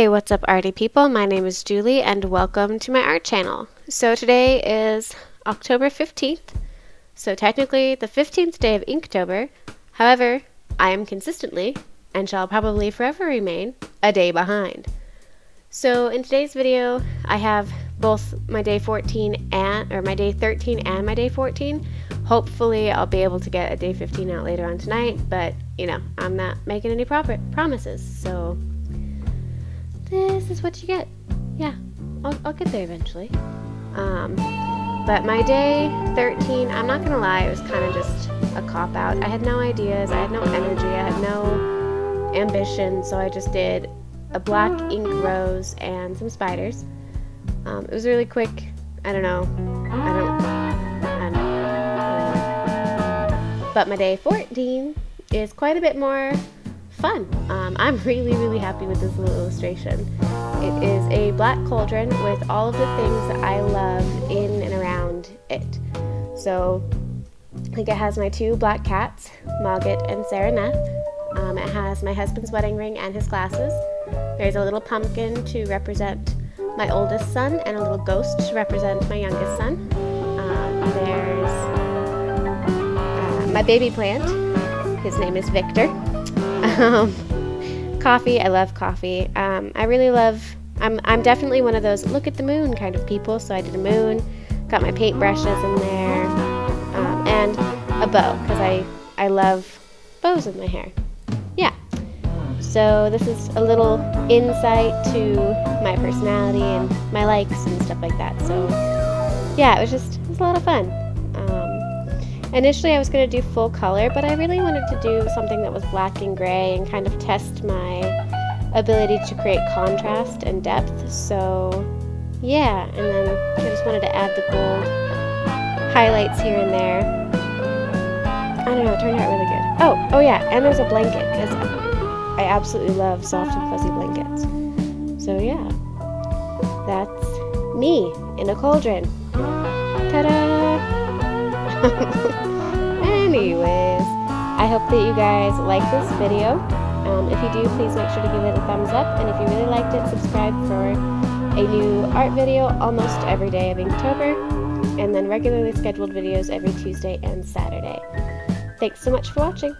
Hey, what's up arty people? My name is Julie and welcome to my art channel. So today is October 15th, so technically the 15th day of Inktober. However, I am consistently, and shall probably forever remain, a day behind. So in today's video, I have both my day 14 and, or my day 13 and my day 14 Hopefully, I'll be able to get a day 15 out later on tonight, but you know, I'm not making any promises, so this is what you get. Yeah, I'll, I'll get there eventually. Um, but my day 13, I'm not gonna lie, it was kind of just a cop out. I had no ideas, I had no energy, I had no ambition, so I just did a black ink rose and some spiders. Um, it was really quick. I don't know. I don't. I don't, know. But my day 14 is quite a bit more fun. Um, I'm really, really happy with this little illustration. It is a black cauldron with all of the things that I love in and around it. So, think it has my two black cats, Mogget and Sereneth. Um, it has my husband's wedding ring and his glasses. There's a little pumpkin to represent my oldest son and a little ghost to represent my youngest son. Um, there's uh, my baby plant. His name is Victor. Um, coffee. I love coffee. Um, I really love. I'm I'm definitely one of those look at the moon kind of people. So I did a moon. Got my paintbrushes in there, um, and a bow because I I love bows in my hair. Yeah. So this is a little insight to my personality and my likes and stuff like that. So yeah, it was just it was a lot of fun. Um, initially, I was going to do full color, but I really wanted to do something that was black and gray and kind of test my ability to create contrast and depth. So yeah, and then I just wanted to add the gold highlights here and there. I don't know, it turned out really good. Oh, oh yeah, and there's a blanket because I absolutely love soft and fuzzy blankets. So yeah, that's me in a cauldron. Ta-da! Anyways, I hope that you guys like this video. Um, if you do, please make sure to give it a thumbs up. And if you really liked it, subscribe for a new art video almost every day of Inktober. And then regularly scheduled videos every Tuesday and Saturday. Thanks so much for watching.